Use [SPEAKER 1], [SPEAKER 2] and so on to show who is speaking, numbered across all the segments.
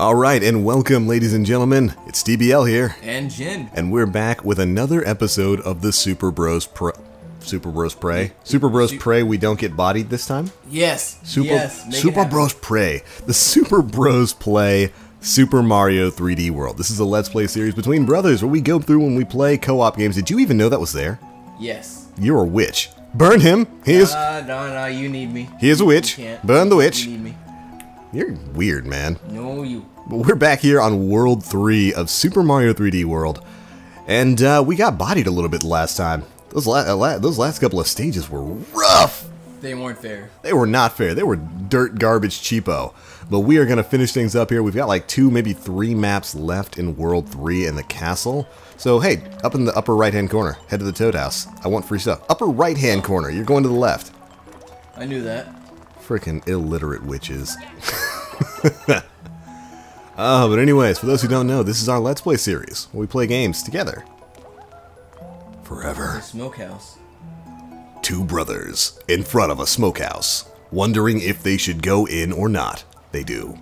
[SPEAKER 1] All right, and welcome, ladies and gentlemen. It's TBL here,
[SPEAKER 2] And Gen.
[SPEAKER 1] and we're back with another episode of the Super Bros Pro. Super Bros Pray. Super Bros Pray. We don't get bodied this time.
[SPEAKER 2] Yes.
[SPEAKER 1] Super
[SPEAKER 2] yes.
[SPEAKER 1] Super. Bros Pray. The Super Bros play Super Mario 3D World. This is a Let's Play series between brothers where we go through and we play co-op games. Did you even know that was there?
[SPEAKER 2] Yes.
[SPEAKER 1] You're a witch. Burn him. He is.
[SPEAKER 2] Uh, no, no, you need me.
[SPEAKER 1] He is a witch. Burn the witch.
[SPEAKER 2] You need me.
[SPEAKER 1] You're weird, man.
[SPEAKER 2] No, you.
[SPEAKER 1] But we're back here on World 3 of Super Mario 3D World. And uh, we got bodied a little bit last time. Those, la- uh, la- those last couple of stages were rough.
[SPEAKER 2] They weren't fair.
[SPEAKER 1] They were not fair. They were dirt garbage cheapo. But we are going to finish things up here. We've got like two, maybe three maps left in World 3 in the castle. So, hey, up in the upper right hand corner, head to the Toad House. I want free stuff. Upper right hand corner, you're going to the left.
[SPEAKER 2] I knew that.
[SPEAKER 1] Freaking illiterate witches. uh, but anyways, for those who don't know, this is our Let's Play series where we play games together. Forever.
[SPEAKER 2] Smokehouse.
[SPEAKER 1] Two brothers in front of a smokehouse, wondering if they should go in or not. They do.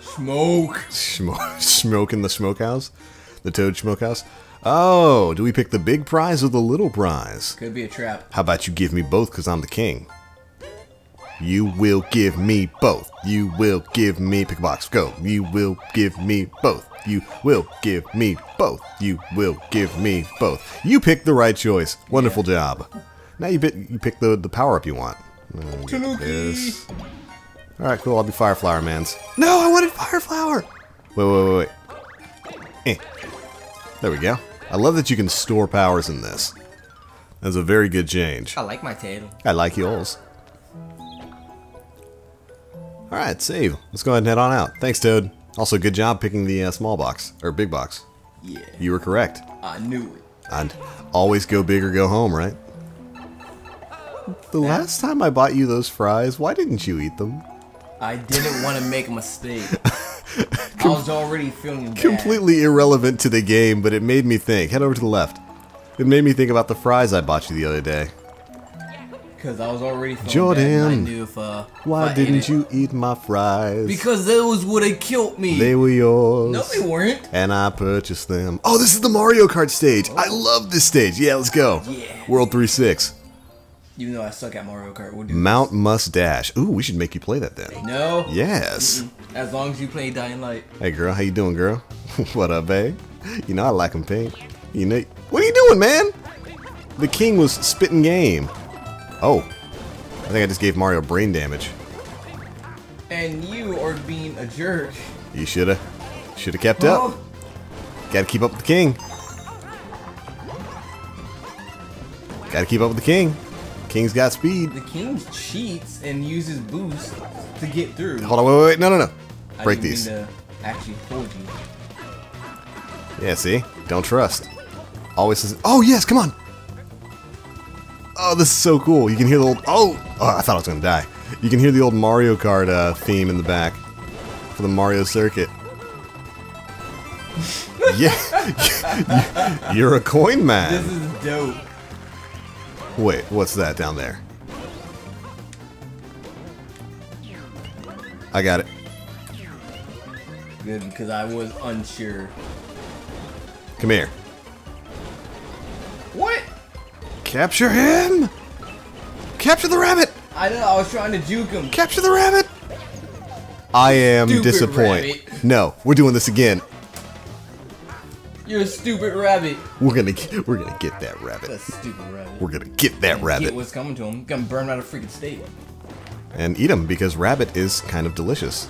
[SPEAKER 2] Smoke.
[SPEAKER 1] Smo- smoke in the smokehouse? The Toad Smokehouse? Oh, do we pick the big prize or the little prize?
[SPEAKER 2] Could be a trap.
[SPEAKER 1] How about you give me both because I'm the king? You will give me both. You will give me pick a box. Go. You will give me both. You will give me both. You will give me both. You picked the right choice. Wonderful job. Now you pick you pick the the power up you want.
[SPEAKER 2] Tanuki.
[SPEAKER 1] All right, cool. I'll be Fireflower Man's. No, I wanted Fireflower. Wait, wait, wait, wait. Eh. There we go. I love that you can store powers in this. That's a very good change.
[SPEAKER 2] I like my tail.
[SPEAKER 1] I like yours. Alright, save. Let's go ahead and head on out. Thanks, Toad. Also, good job picking the uh, small box, or big box.
[SPEAKER 2] Yeah.
[SPEAKER 1] You were correct.
[SPEAKER 2] I knew it.
[SPEAKER 1] And always go big or go home, right? The last time I bought you those fries, why didn't you eat them?
[SPEAKER 2] I didn't want to make a mistake. I was already feeling bad.
[SPEAKER 1] Completely irrelevant to the game, but it made me think. Head over to the left. It made me think about the fries I bought you the other day.
[SPEAKER 2] Because I was already
[SPEAKER 1] Jordan,
[SPEAKER 2] if, uh,
[SPEAKER 1] Why didn't you eat my fries?
[SPEAKER 2] Because those would have killed me.
[SPEAKER 1] they were yours.
[SPEAKER 2] no, they weren't.
[SPEAKER 1] and I purchased them. Oh, this is the Mario Kart stage. I love this stage. Yeah, let's go.
[SPEAKER 2] Yeah.
[SPEAKER 1] World 3-6.
[SPEAKER 2] Even though I suck at Mario Kart, we'll do
[SPEAKER 1] Mount Mustache. Ooh, we should make you play that then.
[SPEAKER 2] No.
[SPEAKER 1] Yes.
[SPEAKER 2] As long as you play Dying Light.
[SPEAKER 1] Hey, girl, how you doing, girl? what up, babe? You know I like 'em pink. You know, what are you doing, man? The king was spitting game. Oh, I think I just gave Mario brain damage.
[SPEAKER 2] And you are being a jerk.
[SPEAKER 1] You shoulda, shoulda kept up.
[SPEAKER 2] Oh,
[SPEAKER 1] Gotta keep up with the king. Gotta keep up with the king. King's got speed.
[SPEAKER 2] the king cheats and uses boost to get through.
[SPEAKER 1] Hold on, wait, wait, wait. No, no, no. Break these.
[SPEAKER 2] actually hold you.
[SPEAKER 1] Yeah, see? Don't trust. Always says, oh, yes, come on. Oh, this is so cool. You can hear the old, oh, oh I thought I was going to die. You can hear the old Mario Kart uh, theme in the back for the Mario circuit. yeah, you're a coin man.
[SPEAKER 2] This is dope.
[SPEAKER 1] Wait, what's that down there? I got it.
[SPEAKER 2] Good because I was unsure.
[SPEAKER 1] Come here. Capture him! Capture the rabbit!
[SPEAKER 2] I know. I was trying to juke him.
[SPEAKER 1] Capture the rabbit! I am
[SPEAKER 2] Stupid
[SPEAKER 1] disappointed.
[SPEAKER 2] rabbit.
[SPEAKER 1] No, we're doing this again.
[SPEAKER 2] You're a stupid rabbit.
[SPEAKER 1] We're gonna get, we're gonna get that rabbit.
[SPEAKER 2] a stupid rabbit.
[SPEAKER 1] We're gonna get that
[SPEAKER 2] Get
[SPEAKER 1] rabbit
[SPEAKER 2] what's coming to him. Gonna burn him out of freaking state.
[SPEAKER 1] and eat him because rabbit is kind of delicious.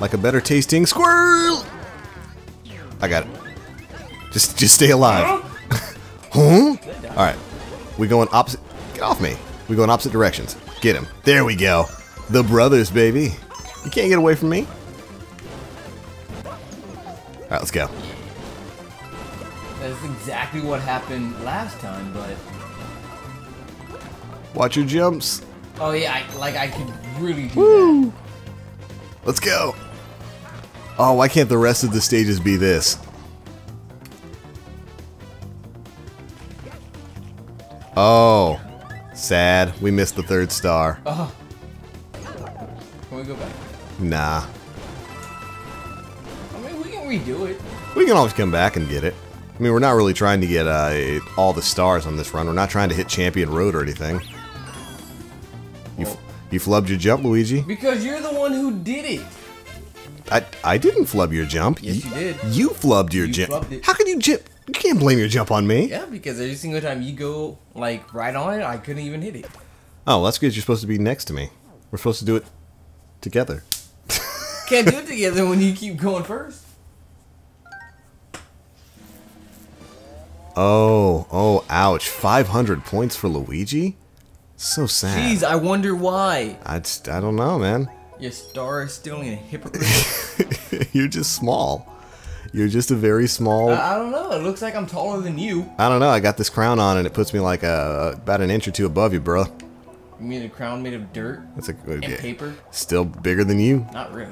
[SPEAKER 1] Like a better tasting squirrel. I got it. Just just stay alive. Huh? All right. We going opposite. Get off me. We going opposite directions. Get him. There we go. The brothers, baby. You can't get away from me. All right, let's go.
[SPEAKER 2] That's exactly what happened last time, but
[SPEAKER 1] Watch your jumps.
[SPEAKER 2] oh yeah, I, like I could really do that.
[SPEAKER 1] Let's go. Oh, why can't the rest of the stages be this? Oh, sad. We missed the third star.
[SPEAKER 2] Can we go back?
[SPEAKER 1] Nah.
[SPEAKER 2] I mean, we can redo it.
[SPEAKER 1] We can always come back and get it. I mean, we're not really trying to get uh, all the stars on this run. We're not trying to hit Champion Road or anything. You, f- you flubbed your jump, Luigi.
[SPEAKER 2] Because you're the one who did it.
[SPEAKER 1] I, I didn't flub your jump.
[SPEAKER 2] Yes, you did.
[SPEAKER 1] You flubbed your
[SPEAKER 2] You
[SPEAKER 1] jump. How could you jump? You can't blame your jump on me.
[SPEAKER 2] Yeah, because every single time you go like right on it, I couldn't even hit it.
[SPEAKER 1] Oh, well, that's because you're supposed to be next to me. We're supposed to do it together.
[SPEAKER 2] Can't do it together when you keep going first.
[SPEAKER 1] Oh, oh, ouch. 500 points for Luigi? So sad.
[SPEAKER 2] Jeez, I wonder why.
[SPEAKER 1] I, just, I don't know, man.
[SPEAKER 2] Your star is still in a hypocrite.
[SPEAKER 1] you're just small. You're just a very small.
[SPEAKER 2] I, I don't know. It looks like I'm taller than you.
[SPEAKER 1] I don't know. I got this crown on and it puts me like uh about an inch or two above you, bro.
[SPEAKER 2] You mean a crown made of dirt
[SPEAKER 1] That's a
[SPEAKER 2] good
[SPEAKER 1] and
[SPEAKER 2] paper?
[SPEAKER 1] Still bigger than you.
[SPEAKER 2] Not really.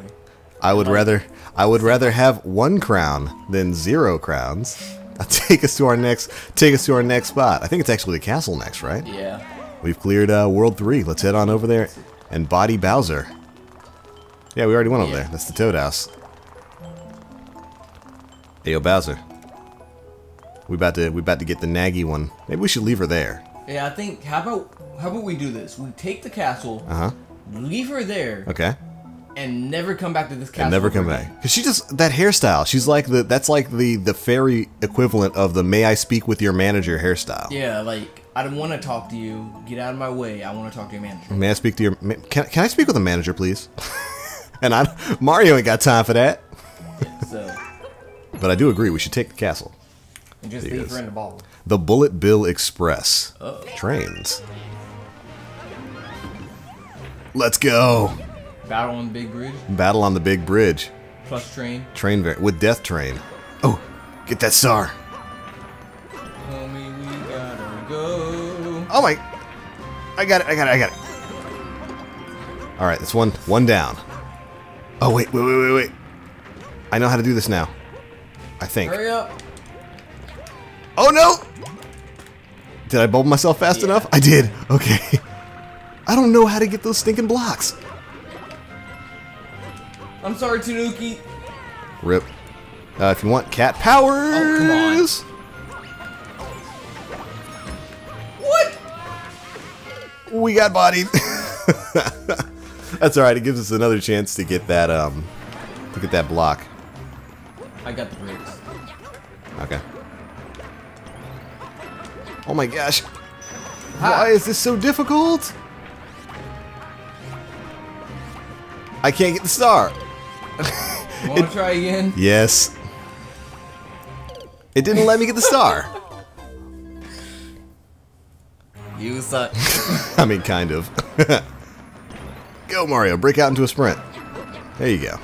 [SPEAKER 1] I would rather I would rather have one crown than zero crowns. I'll take us to our next take us to our next spot. I think it's actually the castle next, right?
[SPEAKER 2] Yeah.
[SPEAKER 1] We've cleared uh, World 3. Let's head on over there and body Bowser. Yeah, we already went over
[SPEAKER 2] Yeah.
[SPEAKER 1] there. That's the Toad House. Hey, yo, Bowser. We about to we about to get the Naggy one. Maybe we should leave her there.
[SPEAKER 2] Yeah, I think. How about how about we do this? We take the castle,
[SPEAKER 1] Uh huh.
[SPEAKER 2] leave her there,
[SPEAKER 1] Okay.
[SPEAKER 2] and never come back to this castle.
[SPEAKER 1] And never come
[SPEAKER 2] again.
[SPEAKER 1] back. Cause she just that hairstyle. She's like the that's like the the fairy equivalent of the "May I speak with your manager" hairstyle.
[SPEAKER 2] Yeah, like I don't want to talk to you. Get out of my way. I want to talk to your manager.
[SPEAKER 1] May I speak to your? Can, can I speak with a manager, please? and I Mario ain't got time for that.
[SPEAKER 2] So,
[SPEAKER 1] But I do agree we should take the castle.
[SPEAKER 2] and just leave her in the ball.
[SPEAKER 1] The Bullet Bill Express
[SPEAKER 2] Uh-oh.
[SPEAKER 1] trains. Let's go.
[SPEAKER 2] Battle on Big Bridge
[SPEAKER 1] Battle on the big bridge.
[SPEAKER 2] plus train.
[SPEAKER 1] Train with Death Train. Oh, get that star.
[SPEAKER 2] Homie, we gotta go.
[SPEAKER 1] Oh my! I got it! I got it! I got it! All right, that's one one down. Oh wait, wait, wait, wait, wait! I know how to do this now. I think.
[SPEAKER 2] Hurry up.
[SPEAKER 1] Oh no! Did I bubble myself fast
[SPEAKER 2] Yeah.
[SPEAKER 1] enough? I did. Okay. I don't know how to get those stinking blocks.
[SPEAKER 2] I'm sorry, Tanuki.
[SPEAKER 1] Rip. Uh, if you want cat powers.
[SPEAKER 2] Oh, come on. What?
[SPEAKER 1] We got bodied. That's all right. It gives us another chance to get that um to get that block.
[SPEAKER 2] I got the.
[SPEAKER 1] Okay. Oh my gosh. Why is this so difficult? I can't get the star.
[SPEAKER 2] Want to try again?
[SPEAKER 1] Yes. It didn't let me get the star.
[SPEAKER 2] You suck.
[SPEAKER 1] I mean, kind of. go, Mario. Break out into a sprint. There you go.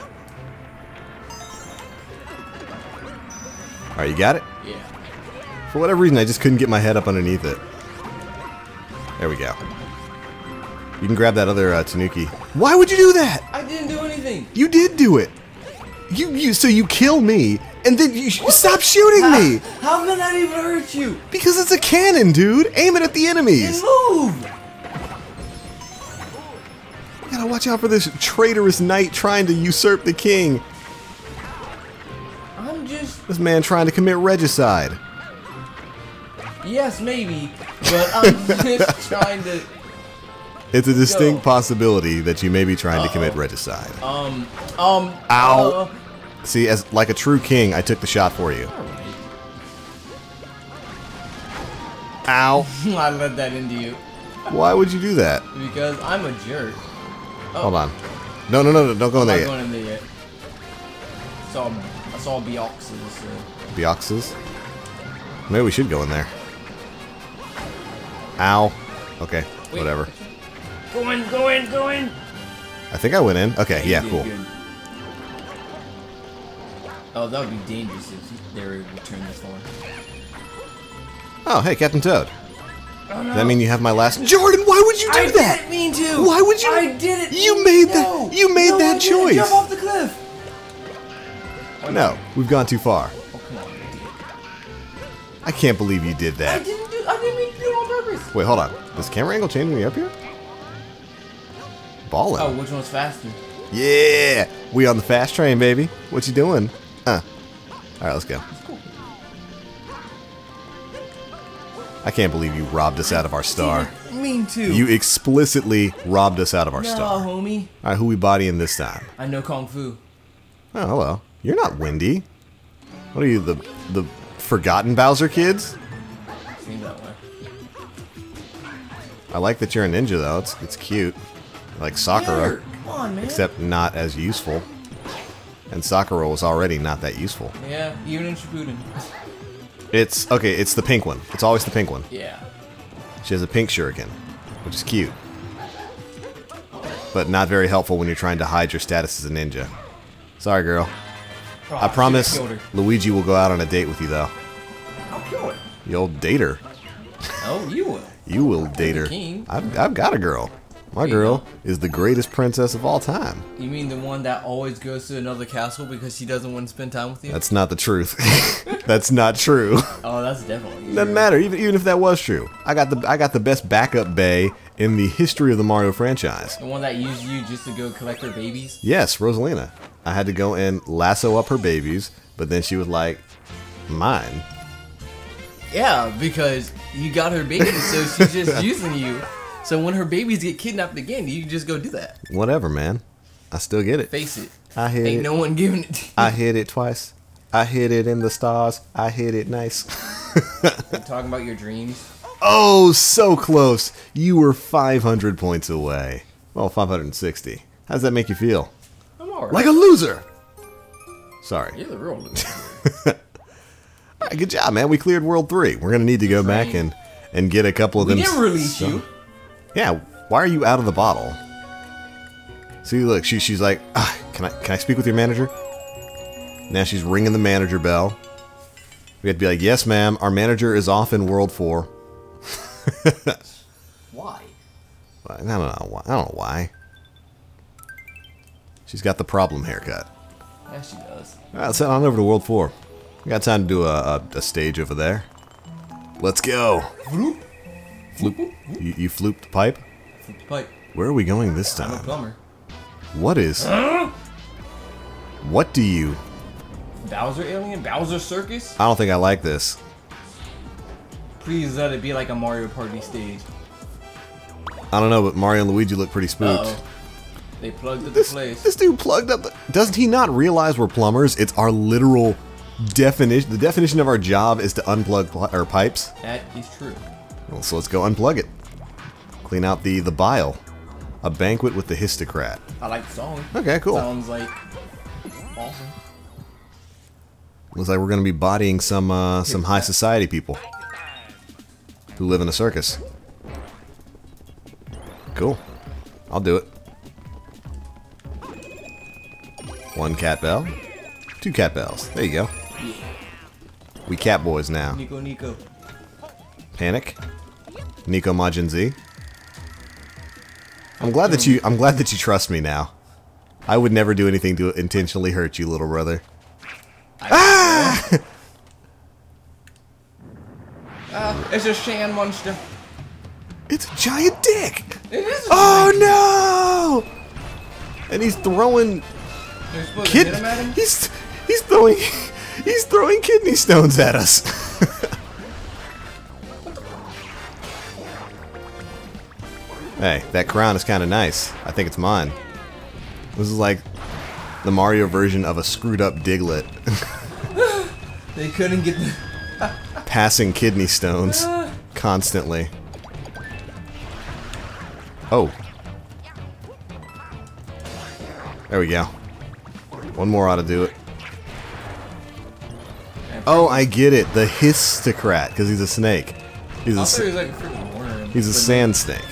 [SPEAKER 1] Alright, you got it?
[SPEAKER 2] yeah.
[SPEAKER 1] For whatever reason, I just couldn't get my head up underneath it. There we go. You can grab that other uh, Tanuki. Why would you do that?
[SPEAKER 2] I didn't do anything.
[SPEAKER 1] You did do it. You, you so you kill me, and then you stop shooting me
[SPEAKER 2] How did that even hurt you?
[SPEAKER 1] because it's a cannon, dude. Aim it at the
[SPEAKER 2] And
[SPEAKER 1] enemies.
[SPEAKER 2] move.
[SPEAKER 1] You gotta watch out for this traitorous knight trying to usurp the king. This man trying to commit regicide.
[SPEAKER 2] yes, maybe, but I'm just trying to
[SPEAKER 1] It's a distinct
[SPEAKER 2] Yo.
[SPEAKER 1] possibility that you may be trying to commit regicide.
[SPEAKER 2] um um.
[SPEAKER 1] Ow.
[SPEAKER 2] uh,
[SPEAKER 1] See, as like a true king, I took the shot for you. Ow.
[SPEAKER 2] I let that into you
[SPEAKER 1] Why would you do that?
[SPEAKER 2] because I'm a jerk.
[SPEAKER 1] Hold on. No, no, no, no, don't go in
[SPEAKER 2] I'm
[SPEAKER 1] there
[SPEAKER 2] not
[SPEAKER 1] yet.
[SPEAKER 2] going in there yet. Saw I saw Beoxes. Uh,
[SPEAKER 1] so. Maybe we should go in there. Ow. Okay,
[SPEAKER 2] Wait.
[SPEAKER 1] whatever.
[SPEAKER 2] Go in, go in, go in.
[SPEAKER 1] I think I went in. Okay, yeah,
[SPEAKER 2] You
[SPEAKER 1] cool.
[SPEAKER 2] good. Oh, that would be dangerous if they were to turn this on.
[SPEAKER 1] Oh, hey, Captain Toad.
[SPEAKER 2] Oh, no.
[SPEAKER 1] Does that mean you have my last? Jordan, why would you do
[SPEAKER 2] I
[SPEAKER 1] that?
[SPEAKER 2] didn't mean to.
[SPEAKER 1] Why would you-
[SPEAKER 2] I didn't.
[SPEAKER 1] You
[SPEAKER 2] mean-
[SPEAKER 1] made that- you made
[SPEAKER 2] No,
[SPEAKER 1] that
[SPEAKER 2] I
[SPEAKER 1] choice.
[SPEAKER 2] Jump off the cliff.
[SPEAKER 1] No, we've gone too far.
[SPEAKER 2] Oh come on, I.
[SPEAKER 1] I can't believe you did that.
[SPEAKER 2] I didn't do. I didn't mean to do it on purpose.
[SPEAKER 1] Wait, hold on. Does camera angle change me up here? Ballin'.
[SPEAKER 2] Oh, which one's faster?
[SPEAKER 1] Yeah, we on the fast train, baby. What you doing? Huh. All right, let's go. I can't believe you robbed us out of our star.
[SPEAKER 2] Mean too.
[SPEAKER 1] You explicitly robbed us out of our
[SPEAKER 2] no,
[SPEAKER 1] star.
[SPEAKER 2] homie.
[SPEAKER 1] All right, who we bodying this time?
[SPEAKER 2] I know kung fu.
[SPEAKER 1] Oh, hello. You're not Wendy. What are you, the the forgotten Bowser kids?
[SPEAKER 2] Seems that way.
[SPEAKER 1] I like that you're a ninja though. It's it's cute. I like Sakura,
[SPEAKER 2] on,
[SPEAKER 1] except not as useful. And Sakura was already not that useful.
[SPEAKER 2] yeah, even in Shippuden.
[SPEAKER 1] It's okay. It's the pink one. It's always the pink one.
[SPEAKER 2] Yeah.
[SPEAKER 1] She has a pink shuriken, which is cute, but not very helpful when you're trying to hide your status as a ninja. Sorry, girl. I promise Luigi will go out on a date with you though.
[SPEAKER 2] I'll kill her.
[SPEAKER 1] You old dater.
[SPEAKER 2] Oh, you will.
[SPEAKER 1] You will date her. I've, I've got a girl. My
[SPEAKER 2] you
[SPEAKER 1] girl is the greatest princess of all time.
[SPEAKER 2] You mean the one that always goes to another castle because she doesn't want to spend time with you?
[SPEAKER 1] That's not the truth. That's not true.
[SPEAKER 2] oh, that's definitely.
[SPEAKER 1] Doesn't matter. Even even if that was true, I got the I got the best backup bay in the history of the Mario franchise.
[SPEAKER 2] The one that used you just to go collect her babies.
[SPEAKER 1] Yes, Rosalina. I had to go and lasso up her babies, but then she was like, "Mine."
[SPEAKER 2] Yeah, because you got her babies, so she's just using you. So when her babies get kidnapped again, you just go do that.
[SPEAKER 1] Whatever, man. I still get it.
[SPEAKER 2] Face it.
[SPEAKER 1] I hit
[SPEAKER 2] Ain't
[SPEAKER 1] it.
[SPEAKER 2] no one giving it to you.
[SPEAKER 1] I hit it twice. I hit it in the stars. I hit it nice.
[SPEAKER 2] Talking about your dreams.
[SPEAKER 1] Oh, so close. You were 500 points away. Well, 560. How does that make you feel?
[SPEAKER 2] I'm alright.
[SPEAKER 1] Like a loser. Sorry.
[SPEAKER 2] You're the real loser.
[SPEAKER 1] All right, good job, man. We cleared World 3. We're going to need to go back and, and get a couple of
[SPEAKER 2] We
[SPEAKER 1] them.
[SPEAKER 2] didn't release
[SPEAKER 1] so-
[SPEAKER 2] you.
[SPEAKER 1] Yeah, why are you out of the bottle? See, look, she, she's like, ah, can I can I speak with your manager? Now she's ringing the manager bell. We have to be like, yes, ma'am. Our manager is off in World 4.
[SPEAKER 2] Why?
[SPEAKER 1] I don't know why. I don't know why. She's got the problem haircut.
[SPEAKER 2] Yeah, she does.
[SPEAKER 1] All right, let's head on over to World 4. We got time to do a, a, a stage over there. Let's go. Floop. You, you flooped the pipe?
[SPEAKER 2] Flip the pipe.
[SPEAKER 1] Where are we going this
[SPEAKER 2] I'm a
[SPEAKER 1] time?
[SPEAKER 2] plumber.
[SPEAKER 1] What is... What do you...
[SPEAKER 2] Bowser alien? Bowser circus?
[SPEAKER 1] I don't think I like this.
[SPEAKER 2] Please let it be like a Mario Party stage.
[SPEAKER 1] I don't know, but Mario and Luigi look pretty spooked.
[SPEAKER 2] Uh oh. They plugged up the
[SPEAKER 1] This,
[SPEAKER 2] place.
[SPEAKER 1] this dude plugged up the... Doesn't he not realize we're plumbers? It's our literal definition. The definition of our job is to unplug our pipes.
[SPEAKER 2] That is true.
[SPEAKER 1] Well, so let's go unplug it. Clean out the, the bile. A banquet with the Hisstocrat.
[SPEAKER 2] I like the song.
[SPEAKER 1] Okay, cool.
[SPEAKER 2] Sounds like awesome.
[SPEAKER 1] Looks like we're gonna be bodying some uh, some high society people who live in a circus. Cool. I'll do it. One cat bell. Two cat bells. There you go. We cat boys now.
[SPEAKER 2] Nico Nico.
[SPEAKER 1] Panic. Nico Majin Z. I'm glad that you I'm glad that you trust me now. I would never do anything to intentionally hurt you, little brother.
[SPEAKER 2] Ah, it's a Shan monster.
[SPEAKER 1] It's a giant dick.
[SPEAKER 2] It is a
[SPEAKER 1] Oh no! And he's throwing kid.
[SPEAKER 2] to hit him at him?
[SPEAKER 1] He's he's throwing he's throwing kidney stones at us. hey, that crown is kind of nice. I think it's mine. This is like the Mario version of a screwed up Diglett
[SPEAKER 2] They couldn't get the.
[SPEAKER 1] Passing kidney stones constantly. Oh. There we go. One more ought to do it. Oh, I get it. The Hisstocrat, because he's a snake. He's a,
[SPEAKER 2] I
[SPEAKER 1] s-
[SPEAKER 2] thought he like a worm.
[SPEAKER 1] he's a sand snake.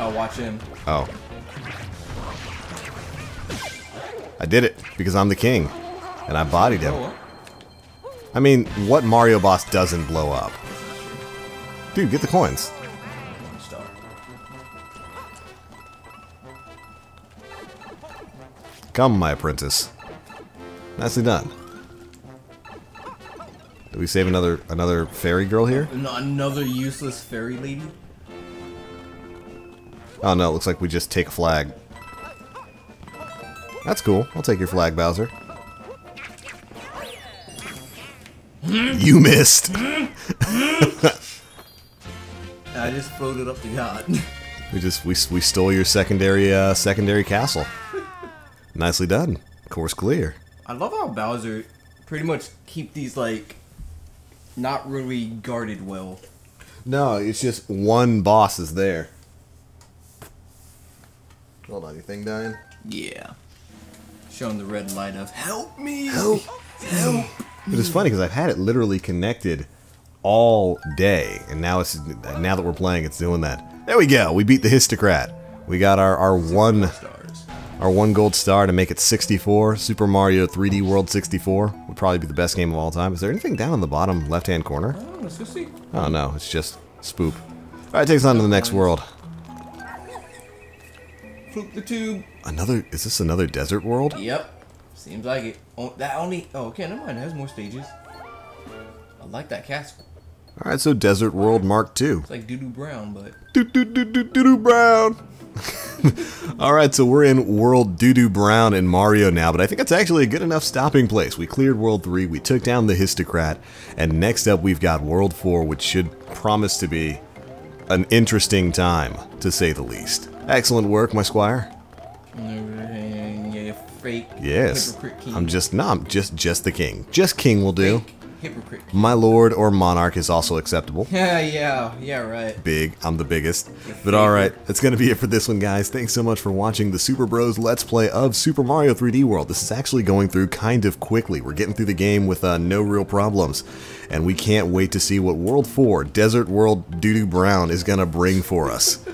[SPEAKER 2] I'll watch him.
[SPEAKER 1] Oh. I did it, because I'm the king. And I bodied him. I mean, what Mario boss doesn't blow up? Dude, get the coins. Come, my apprentice. Nicely done. Do we save another another fairy girl here?
[SPEAKER 2] An- Another useless fairy lady.
[SPEAKER 1] Oh no, it looks like we just take a flag. That's cool. I'll take your flag, Bowser. you missed.
[SPEAKER 2] I just floated up to God.
[SPEAKER 1] We just we, we stole your secondary uh, secondary castle. Nicely done. Course clear.
[SPEAKER 2] I love how Bowser pretty much keep these like not really guarded well.
[SPEAKER 1] No, it's just one boss is there. Hold on, your thing dying?
[SPEAKER 2] Yeah. Showing the red light of help me.
[SPEAKER 1] Help.
[SPEAKER 2] Help.
[SPEAKER 1] But it's funny because I've had it literally connected all day, and now it's now that we're playing, it's doing that. There we go. We beat the Hisstocrat. We got our, our one
[SPEAKER 2] Stars.
[SPEAKER 1] our one gold star to make it 64. Super Mario 3D World 64 would probably be the best game of all time. Is there anything down in the bottom left hand corner?
[SPEAKER 2] Oh, let's go see.
[SPEAKER 1] Oh no, it's just spoop. All right, takes us on to the next world.
[SPEAKER 2] Floop the tube.
[SPEAKER 1] Another is this another desert world?
[SPEAKER 2] Yep. Seems like it. Oh, that only. Oh, okay. Never mind. It has more stages. I like that castle.
[SPEAKER 1] All right, so Desert World Mark two.
[SPEAKER 2] It's like doo doo Brown, but
[SPEAKER 1] Doo doo doo doo doo doo brown. All right, so we're in World Doo Doo Brown in Mario now, but I think it's actually a good enough stopping place. We cleared World 3, we took down the Hisstocrat, and next up we've got World 4, which should promise to be an interesting time, to say the least. Excellent work, my squire.
[SPEAKER 2] fake.
[SPEAKER 1] Yes. I'm just, no, I'm just, just the king. Just king will do.
[SPEAKER 2] Fake hypocrite.
[SPEAKER 1] My lord or monarch is also acceptable.
[SPEAKER 2] Yeah, yeah, yeah. Right.
[SPEAKER 1] big. I'm the biggest. But alright, that's going to be it for this one, guys. Thanks so much for watching the Super Bros Let's Play of Super Mario 3D World. This is actually going through kind of quickly. We're getting through the game with uh, no real problems. And we can't wait to see what World 4, Desert World Doodoo Brown, is going to bring for us.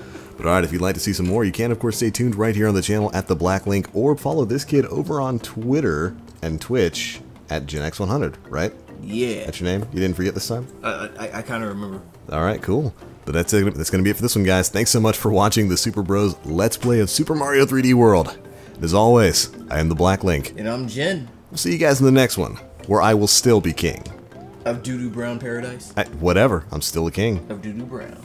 [SPEAKER 1] Alright, if you'd like to see some more, you can of course stay tuned right here on the channel at the Black Link, or follow this kid over on Twitter and Twitch at GenX100, right?
[SPEAKER 2] Yeah.
[SPEAKER 1] That's your name? You didn't forget this time?
[SPEAKER 2] I, I, I kind of remember.
[SPEAKER 1] All right, cool. But that's it. That's going to be it for this one, guys. Thanks so much for watching the Super Bros Let's Play of Super Mario 3D World. And as always, I am the Black Link.
[SPEAKER 2] And I'm Gen
[SPEAKER 1] We'll see you guys in the next one, where I will still be king.
[SPEAKER 2] of Doodoo Brown Paradise.
[SPEAKER 1] I, whatever, I'm still a king.
[SPEAKER 2] Of Doodoo Brown.